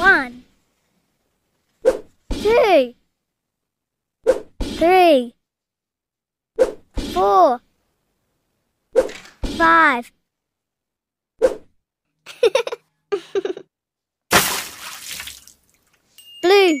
One, two, three, four, five. Blue.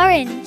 orange.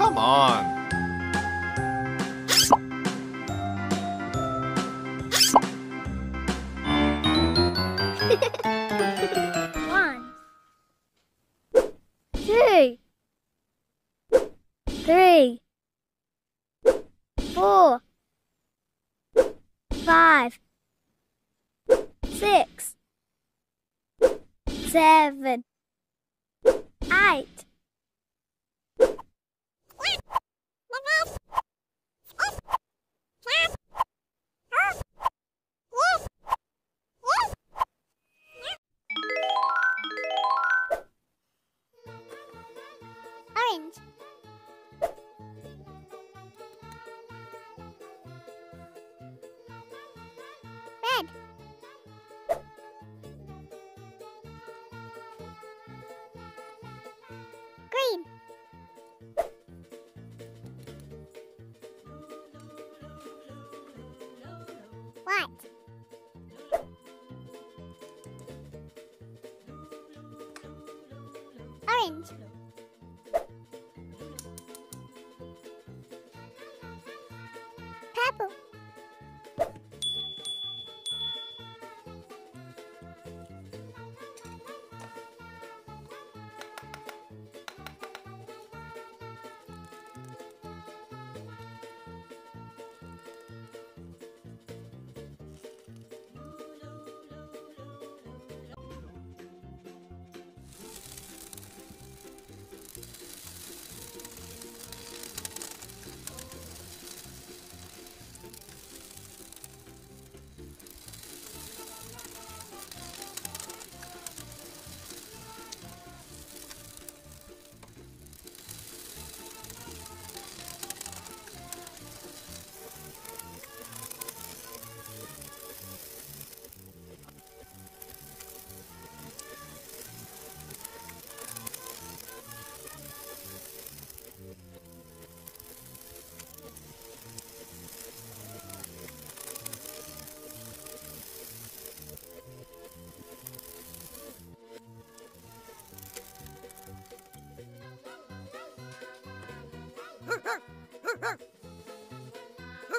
Come on. One, two, three, four, five, six, seven, eight. Orange. Purple.